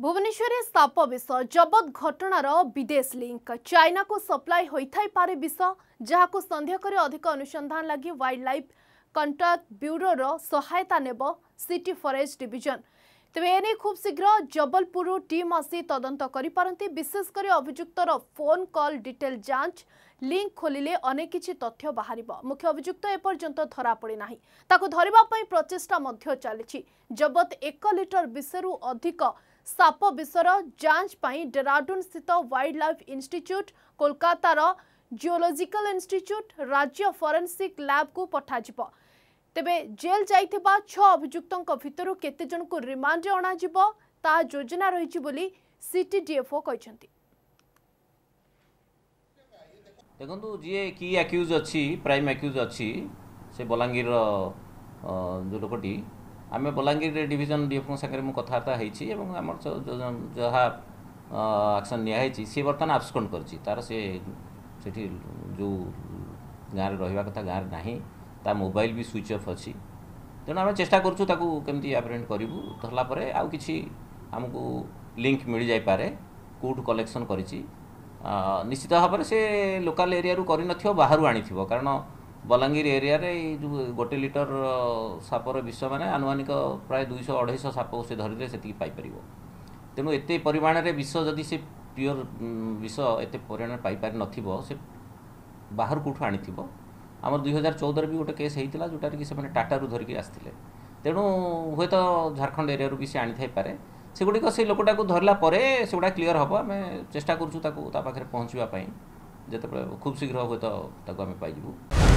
भुवन shop विष जबत घटार विदेश link China supply पारे विष जहाँ सन्देहकरी अधिक अनुसन्धान लाग्टाक्ट व्यवस्था नरेस्ट एने तुब शीघ्र जबलपुर टि आसन्तपार विशेषक अभियुक्त फोन कल डिटेल जांच लिंक खोलि अनेक तथ्य बाह्र मुख्य अभियुक्त एपर्डिनाको धरेवा प्रचेष्टा जबत एक लिटर अधिक ସାପ ବିଷର ଯାଞ୍ଚ ପାଇଁ ଡେରାଡୁନ୍ ସ୍ଥିତ ୱାଇଲ୍ଡ ଲାଇଫ୍ ଇନଷ୍ଟିଚ୍ୟୁଟ୍ କୋଲକାତାର ଜିଓଲୋଜିକାଲ ଇନଷ୍ଟିଚ୍ୟୁଟ୍ ରାଜ୍ୟ ଫରେନ୍ସିକ୍ ଲ୍ୟାବ୍କୁ ପଠାଯିବ ତେବେ ଜେଲ୍ ଯାଇଥିବା ଛଅ ଅଭିଯୁକ୍ତଙ୍କ ଭିତରୁ କେତେଜଣଙ୍କୁ ରିମାଣ୍ଡରେ ଅଣାଯିବ ତାହା ଯୋଜନା ରହିଛି ବୋଲି ସିଟିଡିଏଫ୍ଓ କହିଛନ୍ତି ଦେଖନ୍ତୁ ଯିଏ କି ଆକ୍ୟୁଜ୍ ଅଛି ପ୍ରାଇମ୍ ଆକ୍ୟୁଜ୍ ଅଛି ସେ ବଲାଙ୍ଗୀରର ଯେଉଁ ଲୋକଟି ଆମେ ବଲାଙ୍ଗୀର ଡିଭିଜନ ଡିଏଫ୍ଓଙ୍କ ସାଙ୍ଗରେ ମୁଁ କଥାବାର୍ତ୍ତା ହେଇଛି ଏବଂ ଆମର ଯାହା ଆକ୍ସନ୍ ନିଆହେଇଛି ସିଏ ବର୍ତ୍ତମାନ ଆବସ୍କଣ୍ଡ କରିଛି ତା'ର ସେ ସେଠି ଯେଉଁ ଗାଁରେ ରହିବା କଥା ଗାଁରେ ନାହିଁ ତା ମୋବାଇଲ ବି ସୁଇଚ୍ ଅଫ୍ ଅଛି ତେଣୁ ଆମେ ଚେଷ୍ଟା କରୁଛୁ ତାକୁ କେମିତି ଆପରେଣ୍ଟ କରିବୁ ଧରିଲା ପରେ ଆଉ କିଛି ଆମକୁ ଲିଙ୍କ୍ ମିଳିଯାଇପାରେ କେଉଁଠୁ କଲେକ୍ସନ୍ କରିଛି ନିଶ୍ଚିତ ଭାବରେ ସେ ଲୋକାଲ ଏରିଆରୁ କରିନଥିବ ବାହାରୁ ଆଣିଥିବ କାରଣ ବଲାଙ୍ଗୀର ଏରିଆରେ ଏଇ ଯେଉଁ ଗୋଟେ ଲିଟର ସାପର ବିଷ ମାନେ ଆନୁମାନିକ ପ୍ରାୟ ଦୁଇଶହ ଅଢ଼େଇଶହ ସାପ ସେ ଧରିଲେ ସେତିକି ପାଇପାରିବ ତେଣୁ ଏତେ ପରିମାଣରେ ବିଷ ଯଦି ସେ ପିଓର ବିଷ ଏତେ ପରିମାଣରେ ପାଇପାରି ନଥିବ ସେ ବାହାରୁ କେଉଁଠୁ ଆଣିଥିବ ଆମର ଦୁଇ ହଜାର ଚଉଦରେ ବି ଗୋଟେ କେସ୍ ହେଇଥିଲା ଯେଉଁଟାରେ କି ସେମାନେ ଟାଟାରୁ ଧରିକି ଆସିଥିଲେ ତେଣୁ ହୁଏତ ଝାଡ଼ଖଣ୍ଡ ଏରିଆରୁ ବି ସେ ଆଣିଥାଇପାରେ ସେଗୁଡ଼ିକ ସେ ଲୋକଟାକୁ ଧରିଲା ପରେ ସେଗୁଡ଼ା କ୍ଲିଅର ହେବ ଆମେ ଚେଷ୍ଟା କରୁଛୁ ତାକୁ ତା ପାଖରେ ପହଞ୍ଚିବା ପାଇଁ ଯେତେବେଳେ ଖୁବ୍ ଶୀଘ୍ର ହୁଏତ ତାକୁ ଆମେ ପାଇଯିବୁ